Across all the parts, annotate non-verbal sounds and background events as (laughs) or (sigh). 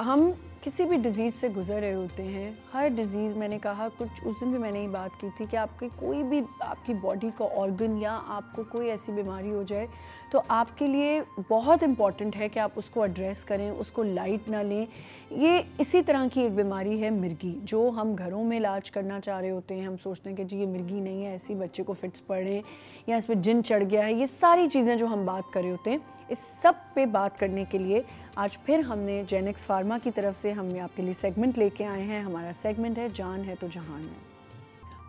हम किसी भी डिज़ीज़ से गुजर रहे होते हैं, हर डिज़ीज़ मैंने कहा, कुछ उस दिन भी मैंने ये बात की थी कि आपकी कोई भी, आपकी बॉडी का ऑर्गन या आपको कोई ऐसी बीमारी हो जाए तो आपके लिए बहुत इंपॉर्टेंट है कि आप उसको एड्रेस करें, उसको लाइट ना लें। ये इसी तरह की एक बीमारी है मिर्गी, जो हम घरों में इलाज करना चाह रहे होते हैं। हम सोचते हैं कि जी, ये मिर्गी नहीं है, ऐसी बच्चे को फिट्स पड़ या इस पर जिन चढ़ गया है। ये सारी चीज़ें जो हम बात कर रहे होते हैं इस सब पे बात करने के लिए आज फिर हमने जेनिक्स फार्मा की तरफ़ से हमने आपके लिए सेगमेंट लेके आए हैं। हमारा सेगमेंट है जान है तो जहान है।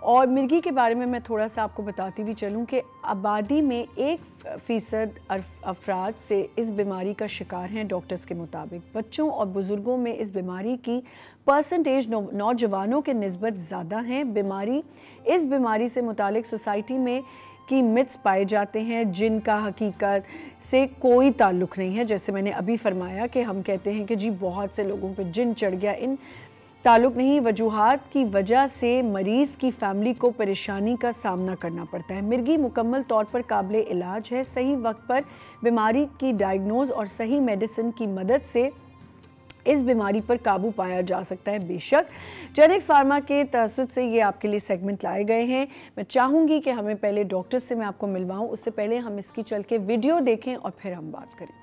और मिर्गी के बारे में मैं थोड़ा सा आपको बताती भी चलूँ कि आबादी में एक फ़ीसद अफराद से इस बीमारी का शिकार हैं डॉक्टर्स के मुताबिक। बच्चों और बुज़ुर्गों में इस बीमारी की परसेंटेज नौजवानों के नस्बत ज़्यादा हैं। बीमारी, इस बीमारी से मुतालिक सोसाइटी में की मिथ्स पाए जाते हैं, जिनका हकीकत से कोई ताल्लुक़ नहीं है। जैसे मैंने अभी फरमाया कि हम कहते हैं कि जी, बहुत से लोगों पे जिन चढ़ गया, इन ताल्लुक़ नहीं, वजूहत की वजह से मरीज़ की फ़ैमिली को परेशानी का सामना करना पड़ता है। मिर्गी मुकम्मल तौर पर काबिल इलाज है, सही वक्त पर बीमारी की डायग्नोज और सही मेडिसिन की मदद से इस बीमारी पर काबू पाया जा सकता है बेशक। जेनिक्स फार्मा के तसद से ये आपके लिए सेगमेंट लाए गए हैं। मैं चाहूँगी कि हमें पहले डॉक्टर से मैं आपको मिलवाऊँ, उससे पहले हम इसकी चल के वीडियो देखें और फिर हम बात करें।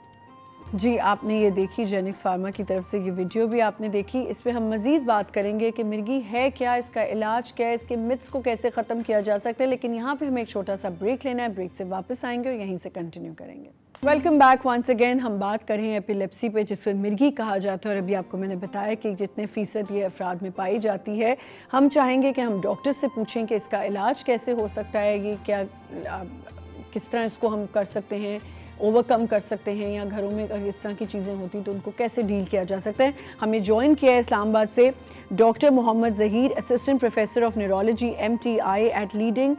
जी, आपने ये देखी जेनिक्स फार्मा की तरफ़ से ये वीडियो भी आपने देखी। इस पर हम मज़ीद बात करेंगे कि मिर्गी है क्या, इसका इलाज क्या है, इसके मिथ्स को कैसे ख़त्म किया जा सकता है। लेकिन यहाँ पे हमें एक छोटा सा ब्रेक लेना है, ब्रेक से वापस आएँगे और यहीं से कंटिन्यू करेंगे। वेलकम बैक वंस अगेन हम बात कर रहे हैं एपिलेप्सी पे, जिसको मिर्गी कहा जाता है। और अभी आपको मैंने बताया कि कितने फ़ीसद ये अफराद में पाई जाती है। हम चाहेंगे कि हम डॉक्टर से पूछें कि इसका इलाज कैसे हो सकता है, ये क्या किस तरह इसको हम कर सकते हैं। ओवरकम कर सकते हैं या घरों में अगर इस तरह की चीज़ें होती तो उनको कैसे डील किया जा सकता है? हमें ज्वाइन किया है इस्लामाबाद से doctor Mohammad Zaheer assistant professor of neurology M T I at leading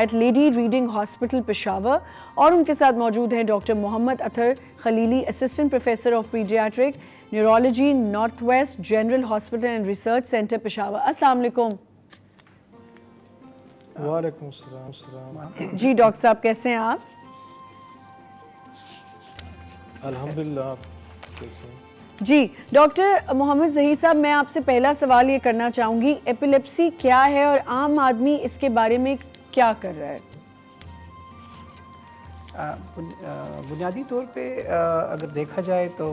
at Lady Reading Hospital Peshawar और उनके साथ मौजूद हैं doctor Mohammad Athar Khalili assistant professor of paediatric neurology North West General Hospital and Research Centre Peshawar वालेकुम जी doctor साहब कैसे हैं आप? अल्हम्दुलिल्लाह जी डॉक्टर मोहम्मद जहीर साहब मैं आपसे पहला सवाल ये करना चाहूँगी एपिलेप्सी क्या है और आम आदमी इसके बारे में क्या कर रहा है? बुनियादी तौर पे अगर देखा जाए तो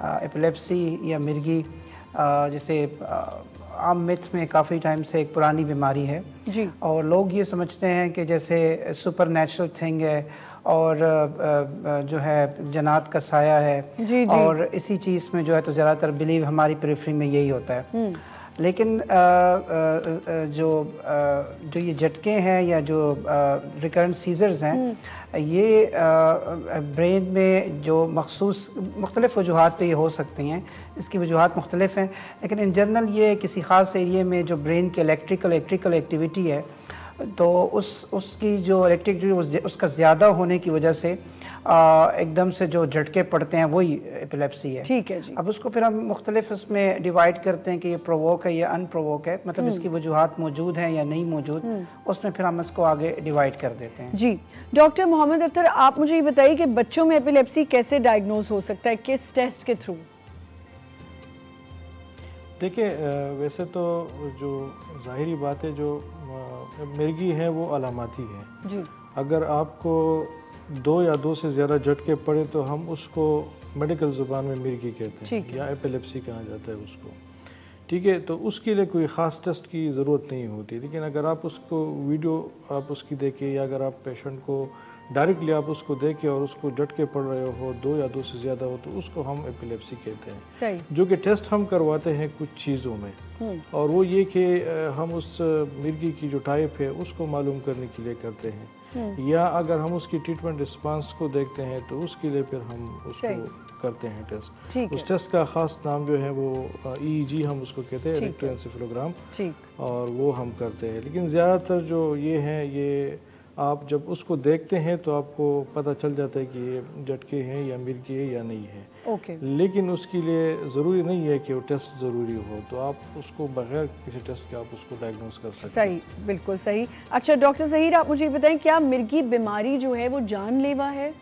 एपिलेप्सी या मिर्गी जैसे आम मिथ में काफ़ी टाइम से एक पुरानी बीमारी है। जी। और लोग ये समझते हैं कि जैसे सुपर नेचुरल थिंग है और जो है जनात का साया है जी, जी. और इसी चीज़ में जो है तो ज़्यादातर बिलीव हमारी प्रेफरी में यही होता है हम्म। लेकिन जो जो ये झटके हैं या जो रिकरेंट सीजर्स हैं हम्म। ये ब्रेन में जो मखसूस मुख्तलिफ़ वजूहत पे ये हो सकती हैं इसकी वजूहत मुख्तलिफ़ हैं लेकिन इन जनरल ये किसी ख़ास एरिए में जो ब्रेन की इलेक्ट्रिकल इलेक्ट्रिकल एक्टिविटी है तो उस उसकी जो इलेक्ट्रिक उसका ज़्यादा होने की वजह से एकदम से जो झटके पड़ते हैं वही एपिलेप्सी है। ठीक है जी। अब उसको फिर हम मुख्तलिफ़ उसमें डिवाइड करते हैं कि ये प्रोवोक है या अनप्रोवोक है मतलब इसकी हम्म। वजूहत मौजूद हैं या नहीं मौजूद हम्म। उसमें फिर हम इसको आगे डिवाइड कर देते हैं। जी। डॉक्टर मोहम्मद अख्तर आप मुझे ये बताइए कि बच्चों में एपिलेप्सी कैसे डायग्नोज हो सकता है किस टेस्ट के थ्रू देखिए वैसे तो जो ज़ाहिरी बात है जो मिर्गी है वो अलामती है जी। अगर आपको दो या दो से ज़्यादा झटके पड़े तो हम उसको मेडिकल ज़ुबान में मिर्गी कहते हैं। या एपिलेप्सी कहा जाता है उसको। ठीक है तो उसके लिए कोई ख़ास टेस्ट की ज़रूरत नहीं होती। लेकिन अगर आप उसको वीडियो आप उसकी देखें या अगर आप पेशेंट को डायरेक्टली आप उसको देखें और उसको झटके पड़ रहे हो दो या दो से ज़्यादा हो तो उसको हम एपिलेप्सी कहते हैं। सही। जो कि टेस्ट हम करवाते हैं कुछ चीज़ों में। हम्म। और वो ये कि हम उस मिर्गी की जो टाइप है उसको मालूम करने के लिए करते हैं। हम्म। या अगर हम उसकी ट्रीटमेंट रिस्पांस को देखते हैं तो उसके लिए फिर हम उसको करते हैं टेस्ट उस टेस्ट का ख़ास नाम जो है वो ईजी हम उसको कहते हैं इलेक्ट्रोएंसेफेलोग्राम और वो हम करते हैं। लेकिन ज़्यादातर जो ये हैं ये आप जब उसको देखते हैं तो आपको पता चल जाता है कि ये झटके हैं या मिर्गी है या नहीं है। Okay okay. लेकिन उसके लिए ज़रूरी नहीं है कि वो टेस्ट ज़रूरी हो तो आप उसको बगैर किसी टेस्ट के आप उसको डायग्नोस कर सकते हैं। सही बिल्कुल सही। अच्छा डॉक्टर जहीर आप मुझे बताएँ क्या मिर्गी बीमारी जो है वो जानलेवा है?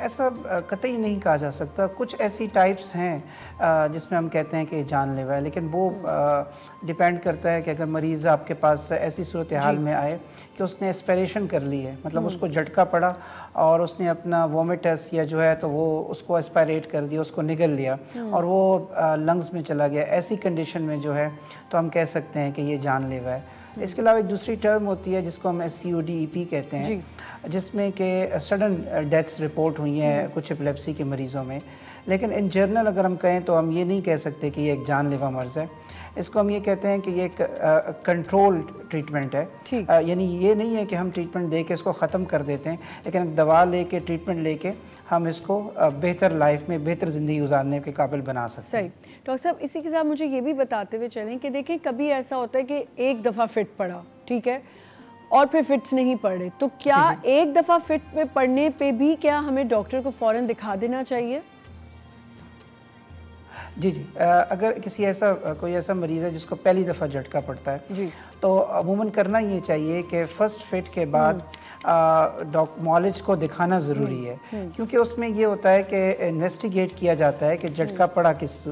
ऐसा कतई नहीं कहा जा सकता। कुछ ऐसी टाइप्स हैं जिसमें हम कहते हैं कि जानलेवा है लेकिन वो डिपेंड करता है कि अगर मरीज़ आपके पास ऐसी सूरत हाल में आए कि उसने एस्परेशन कर ली है मतलब उसको झटका पड़ा और उसने अपना वोमिटस या जो है तो वो उसको एस्पायरेट कर दिया उसको निगल लिया और वो लंग्स में चला गया। ऐसी कंडीशन में जो है तो हम कह सकते हैं कि ये जानलेवा है। इसके अलावा एक दूसरी टर्म होती है जिसको हम S C O D E P कहते हैं जिसमें कि सडन डेथ्स रिपोर्ट हुई हैं हम्म। कुछ एपिलेप्सी के मरीज़ों में। लेकिन इन जर्नल अगर हम कहें तो हम ये नहीं कह सकते कि ये एक जानलेवा मर्ज़ है। इसको हम ये कहते हैं कि ये एक कंट्रोल ट्रीटमेंट है। यानी ये नहीं है कि हम ट्रीटमेंट दे के इसको ख़त्म कर देते हैं लेकिन दवा लेके ट्रीटमेंट लेके हम इसको बेहतर लाइफ में बेहतर ज़िंदगी गुजारने के काबिल बना सकते हैं। सही। डॉक्टर साहब इसी के साथ मुझे ये भी बताते हुए चलें कि देखें कभी ऐसा होता है कि एक दफ़ा फिट पड़ा ठीक है और फिर फिट्स नहीं पड़े तो क्या। एक दफ़ा फिट में पड़ने पे भी क्या हमें डॉक्टर को फ़ौरन दिखा देना चाहिए? जी जी। अगर किसी ऐसा कोई ऐसा मरीज़ है जिसको पहली दफ़ा झटका पड़ता है जी। तो अमूमन करना ये चाहिए कि फ़र्स्ट फिट के बाद डॉक मॉलेज हम्म। को दिखाना ज़रूरी हम्म, है। हम्म। क्योंकि उसमें ये होता है कि इन्वेस्टिगेट किया जाता है कि झटका पड़ा किस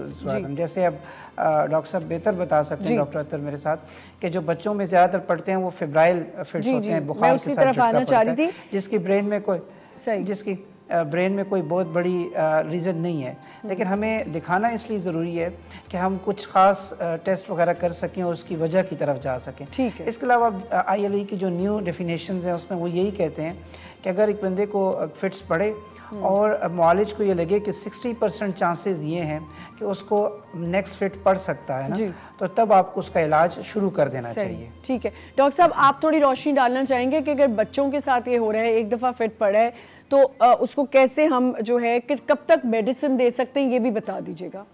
जैसे अब डॉक्टर साहब बेहतर बता सकते हैं डॉक्टर अतर मेरे साथ कि जो बच्चों में ज़्यादातर पढ़ते हैं वो फेब्राइल फिट्स होते हैं बुखार के साथ जिसकी ब्रेन में कोई जिसकी ब्रेन में कोई बहुत बड़ी रीज़न नहीं है। लेकिन हमें दिखाना इसलिए ज़रूरी है कि हम कुछ ख़ास टेस्ट वगैरह कर सकें और उसकी वजह की तरफ़ जा सकें। ठीक है। इसके अलावा आई एल की जो न्यू डेफिनेशन हैं उसमें वो यही कहते हैं कि अगर एक बंदे को फिट्स पड़े हम्म। और मॉलेज को ये लगे कि 60 परसेंट चांसेस ये हैं कि उसको नेक्स्ट फिट पड़ सकता है ना तो तब आपको उसका इलाज शुरू कर देना चाहिए। ठीक है। डॉक्टर साहब आप थोड़ी रोशनी डालना चाहेंगे कि अगर बच्चों के साथ ये हो रहा है एक दफ़ा फिट पड़ा है तो उसको कैसे हम जो है कि कब तक मेडिसिन दे सकते हैं ये भी बता दीजिएगा।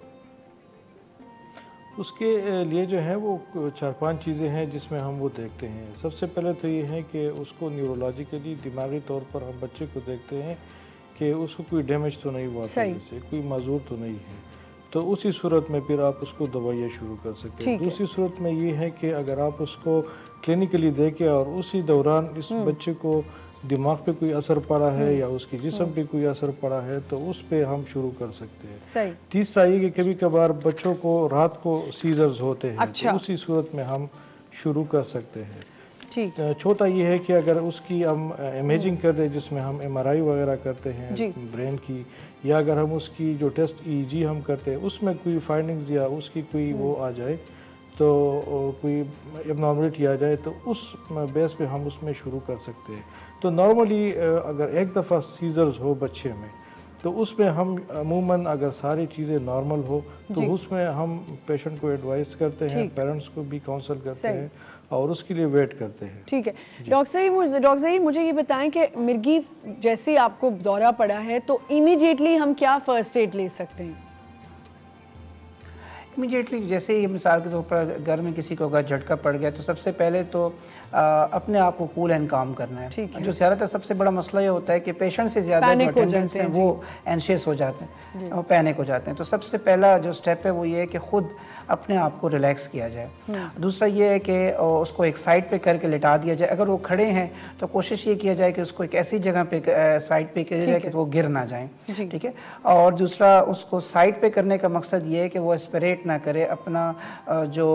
उसके लिए जो है वो चार पाँच चीज़ें हैं जिसमें हम वो देखते हैं। सबसे पहले तो ये है कि उसको न्यूरोलॉजिकली दिमागी तौर पर हम बच्चे को देखते हैं कि उसको कोई डैमेज तो नहीं हुआ से कोई मजूर तो नहीं है। तो उसी सूरत में फिर आप उसको दवाइयाँ शुरू कर सकते हैं। दूसरी सूरत में ये है कि अगर आप उसको क्लिनिकली देखें और उसी दौरान इस हम्म। बच्चे को दिमाग पे कोई असर पड़ा है हम्म। या उसकी जिसम पे कोई असर पड़ा है तो उस पर हम शुरू कर सकते हैं तीसरा ये कि कभी कभार बच्चों को रात को सीजर्स होते हैं अच्छा। तो उसी सूरत में हम शुरू कर सकते हैं चौथा ये है कि अगर उसकी हम इमेजिंग कर दे जिसमें हम एमआरआई वगैरह करते हैं ब्रेन की या अगर हम उसकी जो टेस्ट ई हम करते हैं उसमें कोई फाइंडिंग्स या उसकी कोई वो हम्म। आ जाए तो कोई एबनॉर्मलिटी आ जाए तो उस बेस पे हम उसमें शुरू कर सकते हैं। तो नॉर्मली अगर एक दफ़ा सीजर्स हो बच्चे में तो उसमें हम अमूमन अगर सारी चीज़ें नॉर्मल हो तो उसमें हम पेशेंट को एडवाइस करते हैं पेरेंट्स को भी काउंसल करते हैं और उसके लिए वेट करते हैं। ठीक है। डॉक्टर साहब डॉक्टर साहब मुझे ये बताएँ कि मिर्गी जैसे आपको दौरा पड़ा है तो इमीडिएटली हम क्या फ़र्स्ट एड ले सकते हैं? इमीडिएटली जैसे ही मिसाल के तौर पर घर में किसी को अगर झटका पड़ गया तो सबसे पहले तो आ, अपने आप को कूल एंड काम करना है, है। जो ज़्यादातर सबसे बड़ा मसला ये होता है कि पेशेंट से ज़्यादा जो अटेंडेंट्स हैं वो एनशियस हो जाते हैं वो पैनिक हो जाते हैं। तो सबसे पहला जो स्टेप है वो ये है कि ख़ुद अपने आप को रिलैक्स किया जाए। हम्म। दूसरा ये है कि उसको एक साइड पे करके लिटा दिया जाए। अगर वो खड़े हैं तो कोशिश ये किया जाए कि उसको एक ऐसी जगह पे साइड पे किया जाए कि वो गिर ना जाए। ठीक है? और दूसरा उसको साइड पे करने का मकसद ये है कि वो एस्परेट ना करे अपना जो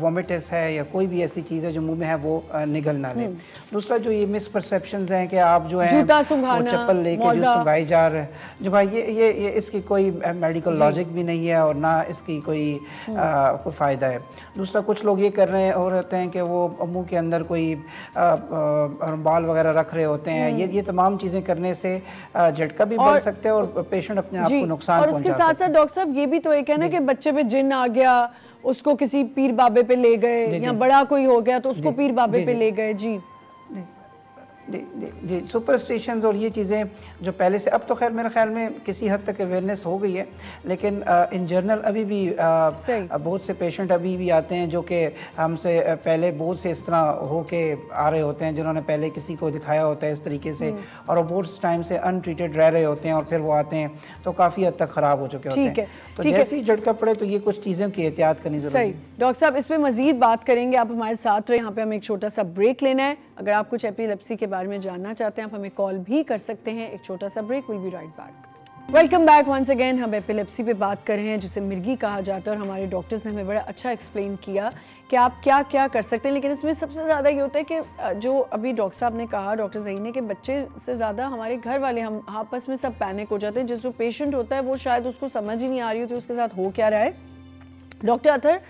वोमिटस है या कोई भी ऐसी चीज़ है जो मुँह में है वो निगल ना ले। हम्म। दूसरा जो ये मिसपरसेप्शन हैं कि आप जो है चप्पल लेके जो सुंगाई जा रहे हैं। जो भाई ये ये, ये इसकी कोई मेडिकल लॉजिक भी नहीं है और ना इसकी कोई हम्म। कोई फ़ायदा है। दूसरा कुछ लोग ये कर रहे हैं और रहते हैं कि वो मुँह के अंदर कोई आ, आ, बाल वगैरह रख रहे होते हैं। ये ये तमाम चीज़ें करने से झटका भी बढ़ सकते हैं और पेशेंट अपने आप को नुकसान और उसके साथ साथ डॉक्टर साहब ये भी तो एक है ना कि बच्चे पे जिन आ गया उसको किसी पीर बाबे पे ले गए या बड़ा कोई हो गया तो उसको पीर बाबे पे ले गए जी। जी जी सुपर और ये चीज़ें जो पहले से अब तो खैर मेरे ख्याल में किसी हद तक अवेयरनेस हो गई है लेकिन इन जर्नल अभी भी बहुत से पेशेंट अभी भी आते हैं जो कि हमसे पहले बहुत से इस तरह हो के आ रहे होते हैं जिन्होंने पहले किसी को दिखाया होता है इस तरीके से हम्म। और वो बहुत टाइम से अनट्रीटेड रह रहे होते हैं और फिर वो आते हैं तो काफ़ी हद तक ख़राब हो चुके होते हैं तो जैसे ही झटका पड़े तो ये कुछ चीज़ों की एहतियात करनी ज़रूरी डॉक्टर साहब इस पर मजीद बात करेंगे। आप हमारे साथ रहे। यहाँ पे हमें एक छोटा सा ब्रेक लेना है। अगर आप कुछ एपिलेप्सी के बारे में जानना चाहते हैं, आप हमें कॉल भी कर सकते हैं। एक छोटा सा break will be right back welcome back once again हम एपिलेप्सी पे बात कर रहे हैं, जिसे मिर्गी कहा जाता है, और हमारे डॉक्टर्स ने हमें बड़ा अच्छा एक्सप्लेन किया कि आप क्या क्या कर सकते हैं। लेकिन इसमें सबसे ज़्यादा ये होता है कि जो अभी डॉक्टर साहब ने कहा डॉक्टर जही ने, कि बच्चे से ज़्यादा हमारे घर वाले हम आपस में सब पैनिक हो जाते हैं। जिस जो पेशेंट होता है, वो शायद उसको समझ ही नहीं आ रही होती, उसके साथ हो क्या रहा है। डॉक्टर अथर,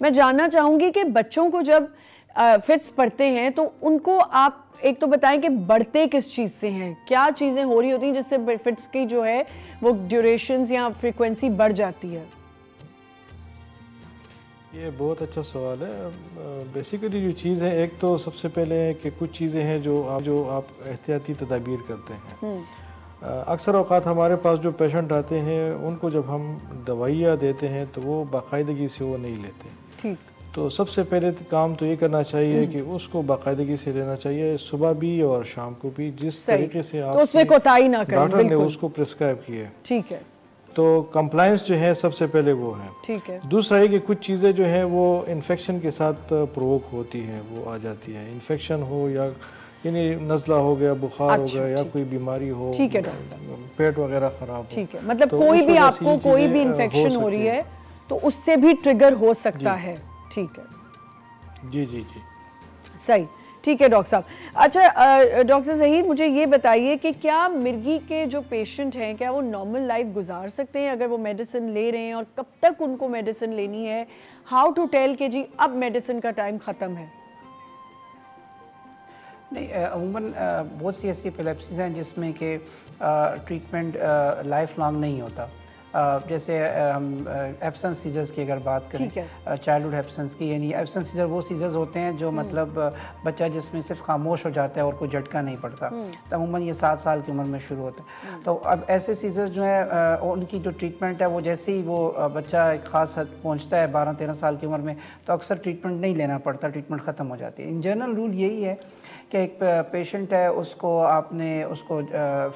मैं जानना चाहूँगी कि बच्चों को जब फिट्स पढ़ते हैं तो उनको आप एक तो बताएँ कि बढ़ते किस चीज़ से हैं? क्या चीज़ें हो रही होती हैं जिससे फिट्स की जो है वो ड्यूरेशन या फ्रीक्वेंसी बढ़ जाती है? ये बहुत अच्छा सवाल है। बेसिकली जो चीज़ है एक तो सबसे पहले है कि कुछ चीज़ें हैं जो आप जो आप एहतियाती तदाबीर करते हैं। हम्म। अक्सर अवकात हमारे पास जो पेशेंट आते हैं उनको जब हम दवाइयाँ देते हैं तो वो बाकायदगी से वो नहीं लेते। ठीक। तो सबसे पहले तो काम तो ये करना चाहिए। कि उसको बाकायदगी से लेना चाहिए सुबह भी और शाम को भी जिस तरीके से आप तो उसमें कोताही ना करें डॉक्टर ने उसको प्रिस्क्राइब किए ठीक है। तो कंप्लायंस जो है सबसे पहले वो है। ठीक है। दूसरा है कि कुछ चीज़ें जो है वो इन्फेक्शन के साथ प्रोवोक होती है वो आ जाती है। इन्फेक्शन हो या यानी नजला हो गया बुखार अच्छा, हो गया या कोई बीमारी हो ठीक है डॉक्टर पेट वगैरह खराब ठीक है। मतलब तो कोई भी आपको कोई भी इन्फेक्शन हो रही है। तो उससे भी ट्रिगर हो सकता है। ठीक है। जी जी जी। सही। ठीक है डॉक्टर साहब। अच्छा डॉक्टर जहीर मुझे ये बताइए कि क्या मिर्गी के जो पेशेंट हैं क्या वो नॉर्मल लाइफ गुजार सकते हैं अगर वो मेडिसिन ले रहे हैं और कब तक उनको मेडिसिन लेनी है? हाउ टू टेल के जी अब मेडिसिन का टाइम ख़त्म है। नहीं अमूमन बहुत सी ऐसी एपिलेप्सीज हैं जिसमें कि ट्रीटमेंट लाइफ लॉन्ग नहीं होता। जैसे हम एप्सन सीजर्स की अगर बात करें चाइल्डहुड एप्सन्स की यानी एप्सन सीजर वो सीजर्स होते हैं जो हम्म। मतलब बच्चा जिसमें सिर्फ़ खामोश हो जाता है और कोई झटका नहीं पड़ता। तो अमूमन ये सात साल की उम्र में शुरू होता है। हम्म। तो अब ऐसे सीजर्स जो है उनकी जो ट्रीटमेंट है वो जैसे ही वो बच्चा एक ख़ास हद पहुँचता है बारह तेरह साल की उम्र में तो अक्सर ट्रीटमेंट नहीं लेना पड़ता ट्रीटमेंट ख़त्म हो जाती है। इन जनरल रूल यही है कि एक पेशेंट है उसको आपने उसको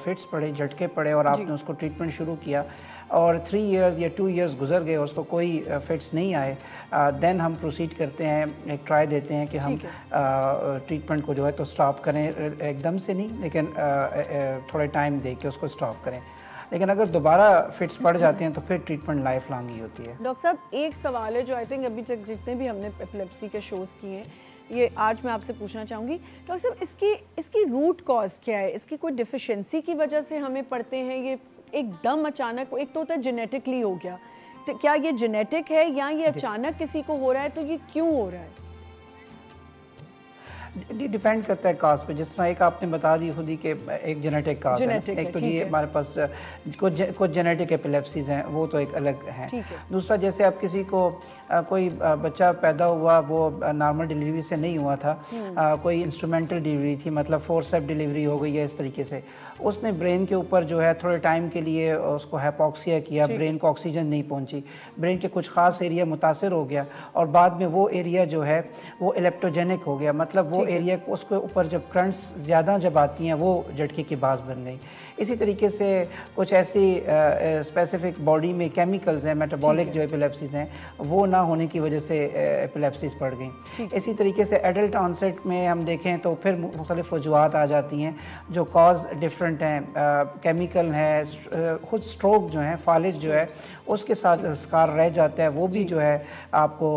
फिट्स पड़े झटके पड़े और आपने उसको ट्रीटमेंट शुरू किया और थ्री इयर्स या टू इयर्स गुजर गए उसको कोई फिट्स नहीं आए देन हम प्रोसीड करते हैं एक ट्राई देते हैं कि हम ट्रीटमेंट को जो है तो स्टॉप करें एकदम से नहीं लेकिन थोड़े टाइम दे के उसको स्टॉप करें। लेकिन अगर दोबारा फिट्स पड़ (laughs) जाते हैं तो फिर ट्रीटमेंट लाइफ लॉन्ग ही होती है। डॉक्टर साहब एक सवाल है जो आई थिंक अभी तक जितने भी हमने एपिलेप्सी के शोज़ किए हैं ये आज मैं आपसे पूछना चाहूँगी। डॉक्टर साहब इसकी इसकी रूट कॉज क्या है? इसकी कोई डिफिशेंसी की वजह से हमें पढ़ते हैं ये एकदम अचानक एक तो होता है जेनेटिकली हो गया। तो क्या ये जेनेटिक है या ये अचानक किसी को हो रहा है? तो ये क्यों हो रहा है? डिपेंड करता है कास्ट पे। जिस तरह एक आपने बता दी खुद ही कि एक जेनेटिक कास्ट है एक तो ये हमारे पास कुछ कुछ जेनेटिक एपिलेप्सीज हैं वो तो एक अलग है। दूसरा जैसे आप किसी को आ, कोई बच्चा पैदा हुआ वो नॉर्मल डिलीवरी से नहीं हुआ था आ, हम्म। कोई इंस्ट्रूमेंटल डिलीवरी थी मतलब फोर्सेप डिलीवरी हो गई है इस तरीके से। उसने ब्रेन के ऊपर जो है थोड़े टाइम के लिए उसको हैपोक्सिया किया ब्रेन को ऑक्सीजन नहीं पहुँची। ब्रेन के कुछ खास एरिया मुतासर हो गया और बाद में वो एरिया जो है वो इलेक्ट्रोजेनिक हो गया। मतलब वो एरिया उसके ऊपर जब करंट्स ज़्यादा जब आती हैं वो झटके की बास बन गई। इसी तरीके से कुछ ऐसी स्पेसिफिक बॉडी में केमिकल्स हैं मेटाबॉलिक जो एपिलेप्सीज हैं वो ना होने की वजह से एपिलेप्सीज पड़ गई। इसी तरीके से एडल्ट ऑनसेट में हम देखें तो फिर मुख्तलिफ़ वजूहत आ जाती हैं जो कॉज डिफरेंट हैं। केमिकल हैं खुद स्ट्रोक जो है फालिज जो है उसके साथ स्कार रह जाता है वो भी जो है आपको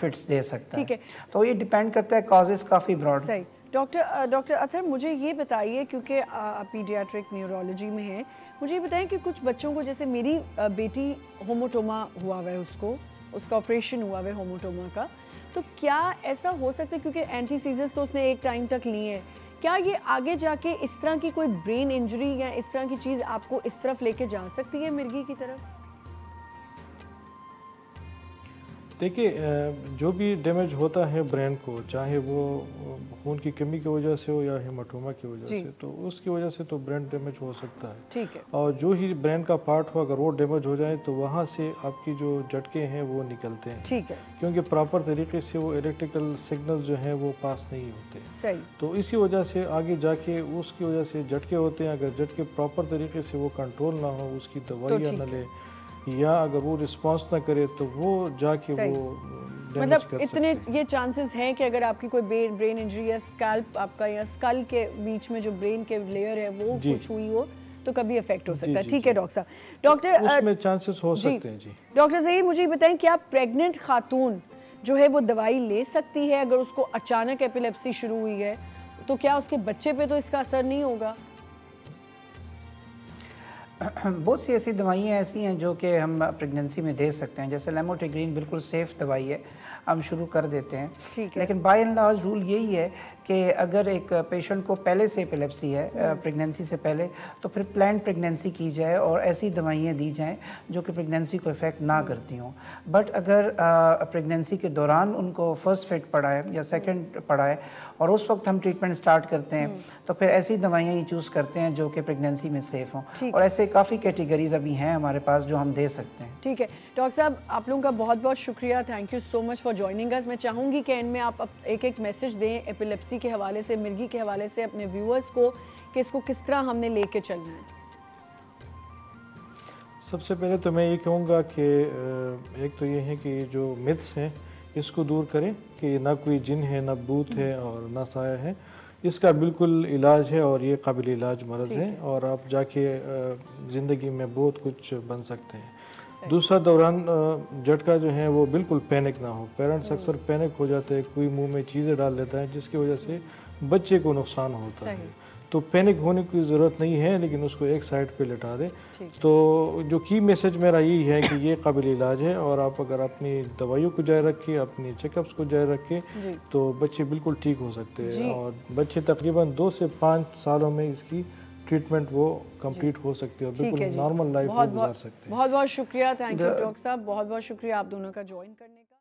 फिट्स दे सकता है। तो ये डिपेंड करता है कॉजेज़ काफ़ी ब्रॉड सही। डॉक्टर डॉक्टर अथर, मुझे ये बताइए, क्योंकि आप पीडियाट्रिक न्यूरोलॉजी में हैं, मुझे ये बताएँ कि कुछ बच्चों को, जैसे मेरी बेटी होमोटोमा हुआ हुआ है उसको, उसका ऑपरेशन हुआ हुआ है होमोटोमा का तो क्या ऐसा हो सकता है? क्योंकि एंटी सीजर्स तो उसने एक टाइम तक लिए हैं। क्या ये आगे जाके इस तरह की कोई ब्रेन इंजरी या इस तरह की चीज़ आपको इस तरफ़ लेके जा सकती है मिर्गी की तरफ़? देखिए जो भी डैमेज होता है ब्रेन को चाहे वो खून की कमी की वजह से हो या हेमाटोमा की वजह से तो उसकी वजह से तो ब्रेन डैमेज हो सकता है। ठीक है। और जो ही ब्रेन का पार्ट हो अगर वो डैमेज हो जाए तो वहाँ से आपकी जो झटके हैं वो निकलते हैं। ठीक है। क्योंकि प्रॉपर तरीके से वो इलेक्ट्रिकल सिग्नल जो है वो पास नहीं होते। सही। तो इसी वजह से आगे जाके उसकी वजह से झटके होते हैं। अगर झटके प्रॉपर तरीके से वो कंट्रोल ना हो उसकी दवाइयाँ तो न ले या अगर वो रिस्पांस ना करे तो वो जाके वो मतलब इतने ये चांसेस हैं कि अगर आपकी कोई ब्रेन इंजरी या स्कैल्प आपका या स्कल के बीच में जो ब्रेन के लेयर है वो कुछ हुई हो तो कभी इफ़ेक्ट हो सकता है। ठीक है डॉक्टर साहब। डॉक्टर उसमें चांसेस हो सकते हैं जी। डॉक्टर सही मुझे बताएँ क्या प्रेग्नेंट खातून जो है वो दवाई ले सकती है? अगर उसको अचानक एपिलेप्सी शुरू हुई है तो क्या उसके बच्चे पे तो इसका असर नहीं होगा? (clears throat) बहुत सी ऐसी दवाइयाँ ऐसी हैं जो कि हम प्रेगनेंसी में दे सकते हैं। जैसे लेमोटिग्रीन बिल्कुल सेफ़ दवाई है। हम शुरू कर देते हैं। लेकिन बाय एंड लार्ज रूल यही है कि अगर एक पेशेंट को पहले से एपिलेप्सी है प्रेगनेंसी हम्म। से पहले तो फिर प्लान प्रेगनेंसी की जाए और ऐसी दवाइयाँ दी जाएँ जो कि प्रेगनेंसी को इफ़ेक्ट ना हम्म। करती हों। बट अगर प्रेगनेंसी के दौरान उनको फ़र्स्ट फिट पड़ा है या सेकंड पड़ा है और उस वक्त हम ट्रीटमेंट स्टार्ट करते हैं हम्म। तो फिर ऐसी दवाइयाँ ही चूज़ करते हैं जो कि प्रेगनेंसी में सेफ़ हों। और ऐसे काफ़ी कैटेगरीज अभी हैं हमारे पास जो हम दे सकते हैं। ठीक है। डॉक्टर साहब आप लोगों का बहुत बहुत शुक्रिया। Thank you so much for joining us मैं चाहूँगी कि इनमें आप एक एक मैसेज दें एपिलेप्सी के हवाले से मिर्गी के हवाले से अपने व्यूअर्स को कि इसको किस तरह हमने लेके चलना है। सबसे पहले तो मैं ये कहूँगा कि एक तो ये है कि जो मिथ्स हैं इसको दूर करें कि ना कोई जिन है ना बूत है और ना साया है। इसका बिल्कुल इलाज है और ये काबिल इलाज मरज़ है और आप जाके ज़िंदगी में बहुत कुछ बन सकते हैं। दूसरा दौरान झटका जो है वो बिल्कुल पैनिक ना हो। पेरेंट्स हम्म। अक्सर पैनिक हो जाते हैं कोई मुँह में चीज़ें डाल देता है जिसकी वजह से बच्चे को नुकसान होता है। तो पैनिक होने की ज़रूरत नहीं है लेकिन उसको एक साइड पे लिटा दें। तो जो की मैसेज मेरा यही है कि ये काबिल इलाज है और आप अगर अपनी दवाइयों को जारी रखें अपनी चेकअप्स को जारी रखें तो बच्चे बिल्कुल ठीक हो सकते हैं। और बच्चे तकरीबन दो से पाँच सालों में इसकी ट्रीटमेंट वो कंप्लीट हो सकती है और बिल्कुल नॉर्मल लाइफ गुजार सकते हैं। बहुत बहुत शुक्रिया थैंक यू डॉक्टर साहब। बहुत बहुत शुक्रिया आप दोनों का ज्वाइन करने का